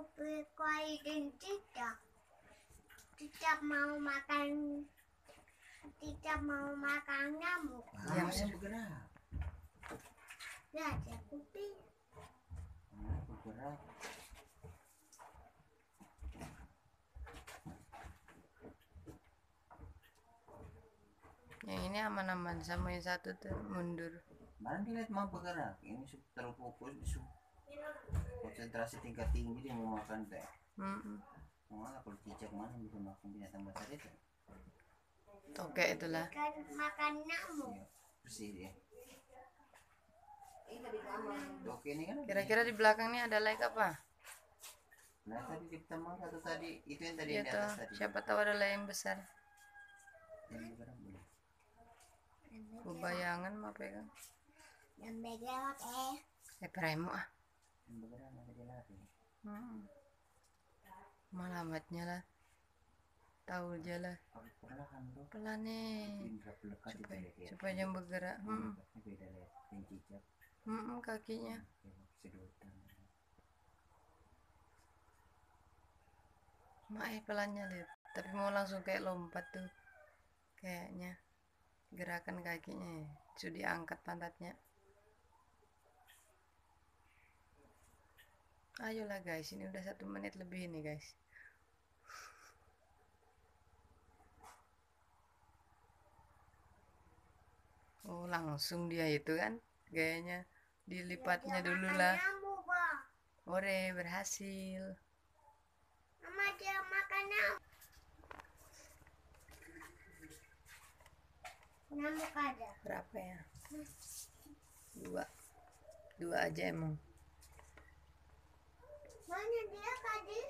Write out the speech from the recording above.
mau berkuarin tidak. Tidak mau makan. Tidak mau makan nyamuk. Ah, Diam, masih Sir. bergerak. Ya, ada kuping. Ah, bergerak. Yang ini aman-aman sama yang satu tuh mundur. Mana dilihat mau bergerak? Ini terfokus di konsentrasi tingkat tinggi dia mau makan teh. Mm-mm. Mana kalau cicak mana bisa makan binatang besar itu? Tokek itulah. Kan makan nyamuk. Iya, bersih dia. Oke ini kan? Kira-kira di belakang nih ada like apa? Nah tadi di pertama satu tadi itu yang tadi Iya yang di atas tadi. Siapa tahu ada like yang besar. Yang boleh. Kebayangan mah pegang. Yang bergerak eh. Eh premo ah. Hmm. Malamatnya lah. Tahu aja lah. Pelan nih. Supaya, ya. supaya jangan bergerak. Hmm. Hmm, kakinya. Mak eh pelannya lihat. Tapi mau langsung kayak lompat tuh. Kayaknya. Gerakan kakinya ya. Sudah diangkat pantatnya. Ayolah guys, ini udah satu menit lebih nih guys. Oh langsung dia itu kan gayanya dilipatnya Dia dulu lah. Ore berhasil. Mama dia makan nyamuk. Nyamuk ada. Berapa ya? Dua. Dua aja emang. Mana dia tadi?